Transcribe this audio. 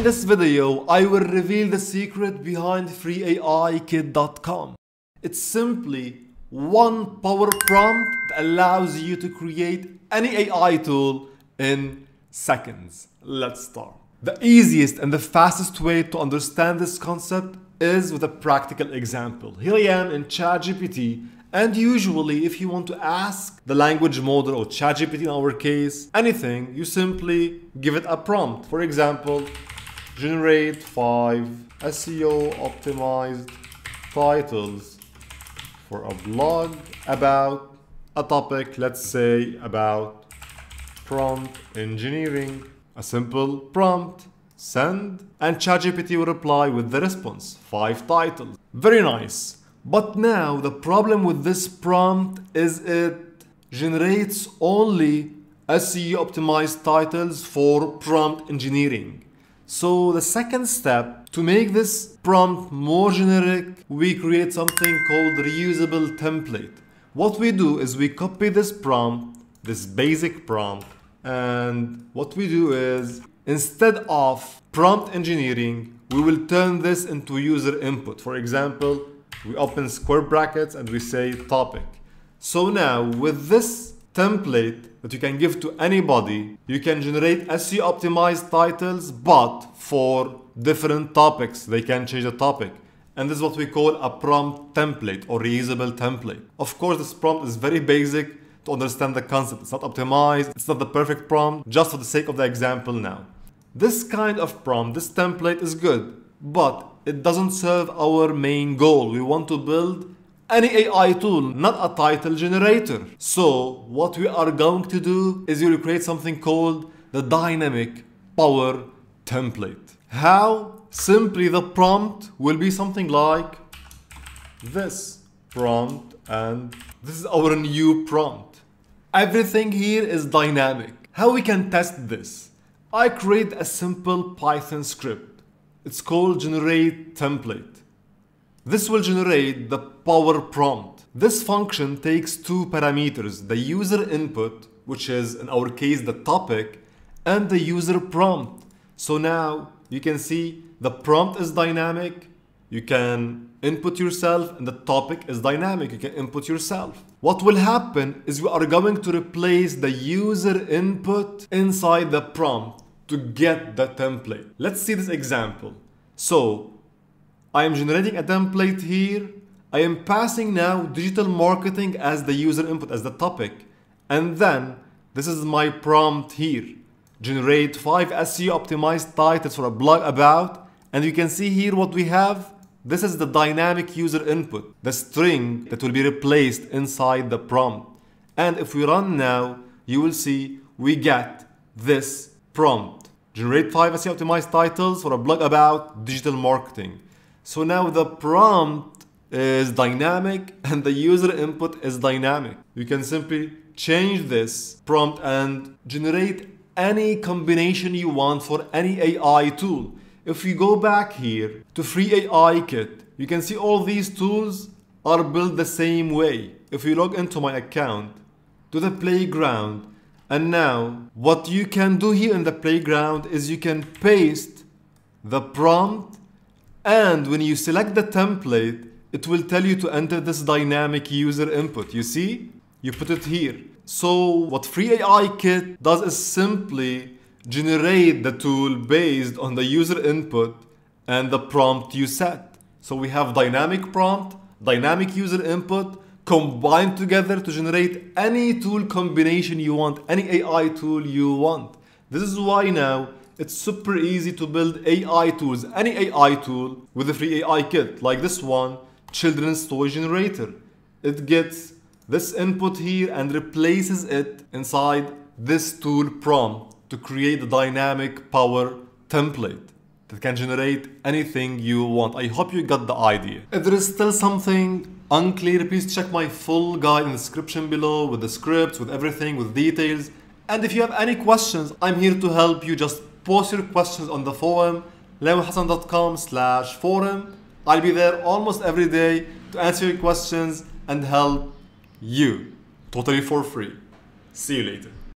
In this video, I will reveal the secret behind freeaikit.com. It's simply one power prompt that allows you to create any AI tool in seconds. Let's start. The easiest and the fastest way to understand this concept is with a practical example. Here I am in ChatGPT and usually if you want to ask the language model or ChatGPT in our case anything, you simply give it a prompt. For example, generate five SEO optimized titles for a blog about a topic, let's say about prompt engineering. A simple prompt, send, and ChatGPT will reply with the response, five titles. Very nice. But now the problem with this prompt is it generates only SEO optimized titles for prompt engineering. So the second step to make this prompt more generic, we create something called reusable template. What we do is we copy this prompt, this basic prompt, and what we do is instead of prompt engineering, we will turn this into user input. For example, we open square brackets and we say topic. So now with this template that you can give to anybody, you can generate SEO optimized titles, but for different topics, they can change the topic. And this is what we call a prompt template or reusable template. Of course, this prompt is very basic to understand the concept. It's not optimized, it's not the perfect prompt, just for the sake of the example now. This kind of prompt, this template is good, but it doesn't serve our main goal. We want to build any AI tool, not a title generator. So what we are going to do is we will create something called the dynamic power template. How? Simply the prompt will be something like this prompt and this is our new prompt. Everything here is dynamic. How we can test this? I create a simple Python script it's called generate template. This will generate the power prompt. This function takes two parameters, the user input, which is in our case the topic, and the user prompt. So now you can see the prompt is dynamic, you can input yourself and the topic is dynamic, you can input yourself. What will happen is we are going to replace the user input inside the prompt to get the template. Let's see this example. So I am generating a template here. I am passing now digital marketing as the user input, as the topic. And then this is my prompt here. Generate five SEO optimized titles for a blog about. And you can see here what we have. This is the dynamic user input, the string that will be replaced inside the prompt. And if we run now, you will see we get this prompt. Generate 5 SEO optimized titles for a blog about digital marketing. So now the prompt is dynamic and the user input is dynamic. You can simply change this prompt and generate any combination you want for any AI tool. If we go back here to Free AI Kit, you can see all these tools are built the same way. If we log into my account, to the playground, and now, what you can do here in the playground is you can paste the prompt and when you select the template, it will tell you to enter this dynamic user input. You see? You put it here. So what Free AI Kit does is simply generate the tool based on the user input and the prompt you set. So we have dynamic prompt, dynamic user input, combined together to generate any tool combination you want, any AI tool you want. This is why now it's super easy to build AI tools, any AI tool with a free AI kit, like this one, children's toy generator. It gets this input here and replaces it inside this tool prompt to create a dynamic power template that can generate anything you want. I hope you got the idea. If there is still something unclear, please check my full guide in the description below with the scripts, with everything, with details. And if you have any questions, I'm here to help you. Just post your questions on the forum, learnwithhasan.com slash forum. I'll be there almost every day to answer your questions and help you totally for free. See you later.